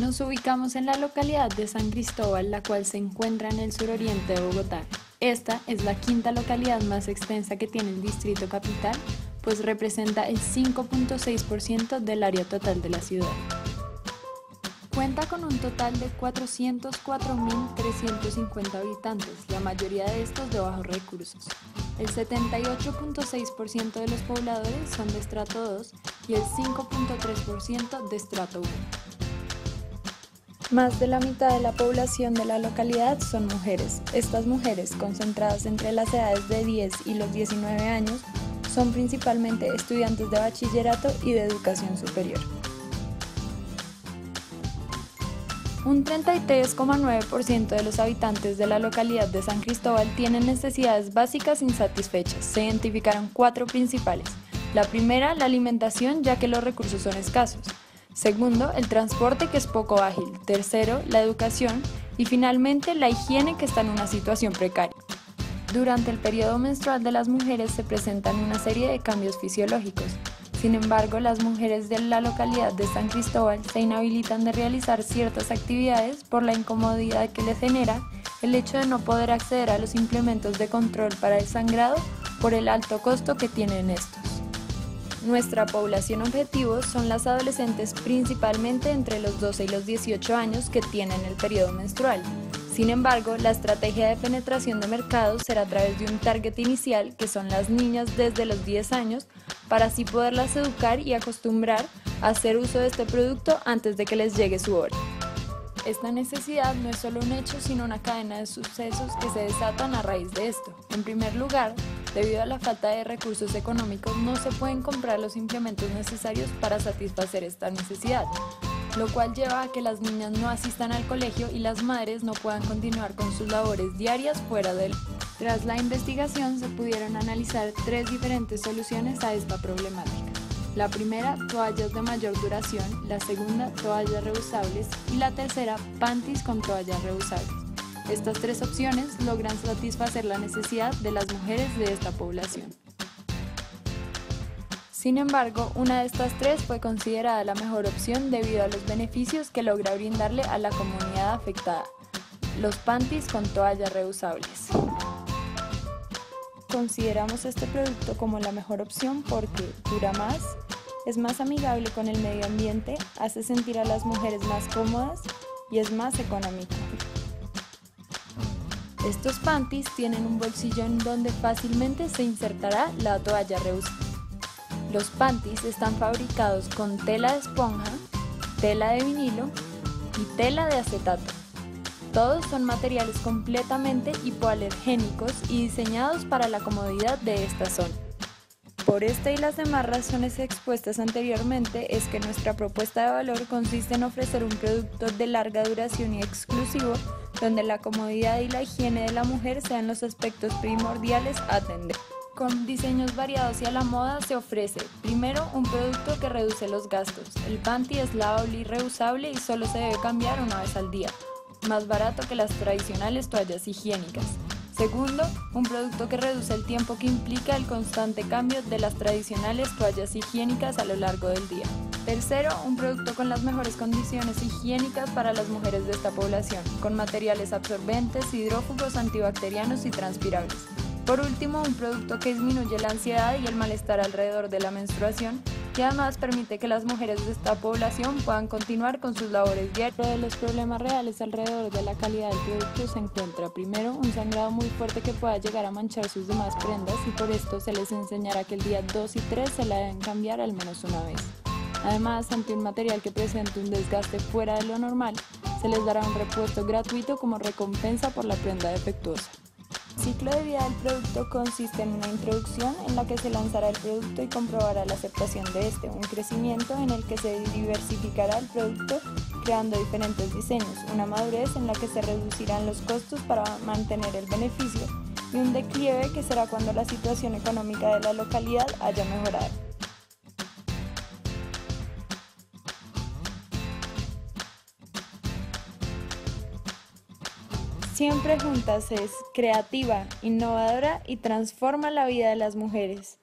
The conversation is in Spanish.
Nos ubicamos en la localidad de San Cristóbal, la cual se encuentra en el suroriente de Bogotá. Esta es la quinta localidad más extensa que tiene el distrito capital, pues representa el 5.6% del área total de la ciudad. Cuenta con un total de 404.350 habitantes, la mayoría de estos de bajos recursos. El 78.6% de los pobladores son de estrato 2 y el 5.3% de estrato 1. Más de la mitad de la población de la localidad son mujeres. Estas mujeres, concentradas entre las edades de 10 y los 19 años, son principalmente estudiantes de bachillerato y de educación superior. Un 33,9% de los habitantes de la localidad de San Cristóbal tienen necesidades básicas insatisfechas. Se identificaron cuatro principales. La primera, la alimentación, ya que los recursos son escasos. Segundo, el transporte, que es poco ágil. Tercero, la educación. Y finalmente, la higiene, que está en una situación precaria. Durante el periodo menstrual de las mujeres se presentan una serie de cambios fisiológicos. Sin embargo, las mujeres de la localidad de San Cristóbal se inhabilitan de realizar ciertas actividades por la incomodidad que les genera el hecho de no poder acceder a los implementos de control para el sangrado por el alto costo que tienen estos. Nuestra población objetivo son las adolescentes principalmente entre los 12 y los 18 años que tienen el periodo menstrual. Sin embargo, la estrategia de penetración de mercado será a través de un target inicial, que son las niñas desde los 10 años, para así poderlas educar y acostumbrar a hacer uso de este producto antes de que les llegue su hora. Esta necesidad no es solo un hecho, sino una cadena de sucesos que se desatan a raíz de esto. En primer lugar, debido a la falta de recursos económicos, no se pueden comprar los implementos necesarios para satisfacer esta necesidad, lo cual lleva a que las niñas no asistan al colegio y las madres no puedan continuar con sus labores diarias fuera del tras la investigación se pudieron analizar tres diferentes soluciones a esta problemática. La primera, toallas de mayor duración, la segunda, toallas reusables y la tercera, panties con toallas reusables. Estas tres opciones logran satisfacer la necesidad de las mujeres de esta población. Sin embargo, una de estas tres fue considerada la mejor opción debido a los beneficios que logra brindarle a la comunidad afectada. Los panties con toallas reusables. Consideramos este producto como la mejor opción porque dura más, es más amigable con el medio ambiente, hace sentir a las mujeres más cómodas y es más económico. Estos panties tienen un bolsillo en donde fácilmente se insertará la toalla reusable. Los panties están fabricados con tela de esponja, tela de vinilo y tela de acetato. Todos son materiales completamente hipoalergénicos y diseñados para la comodidad de esta zona. Por esta y las demás razones expuestas anteriormente es que nuestra propuesta de valor consiste en ofrecer un producto de larga duración y exclusivo donde la comodidad y la higiene de la mujer sean los aspectos primordiales a atender. Con diseños variados y a la moda se ofrece, primero, un producto que reduce los gastos. El panty es lavable y reusable y solo se debe cambiar una vez al día más barato que las tradicionales toallas higiénicas. Segundo, un producto que reduce el tiempo que implica el constante cambio de las tradicionales toallas higiénicas a lo largo del día. Tercero, un producto con las mejores condiciones higiénicas para las mujeres de esta población, con materiales absorbentes, hidrófugos, antibacterianos y transpirables. Por último, un producto que disminuye la ansiedad y el malestar alrededor de la menstruación y además permite que las mujeres de esta población puedan continuar con sus labores diarias. de los problemas reales alrededor de la calidad del producto se encuentra primero un sangrado muy fuerte que pueda llegar a manchar sus demás prendas y por esto se les enseñará que el día 2 y 3 se la deben cambiar al menos una vez. Además, ante un material que presente un desgaste fuera de lo normal, se les dará un repuesto gratuito como recompensa por la prenda defectuosa. El ciclo de vida del producto consiste en una introducción en la que se lanzará el producto y comprobará la aceptación de este, un crecimiento en el que se diversificará el producto creando diferentes diseños, una madurez en la que se reducirán los costos para mantener el beneficio y un declive que será cuando la situación económica de la localidad haya mejorado. Siempre Juntas es creativa, innovadora y transforma la vida de las mujeres.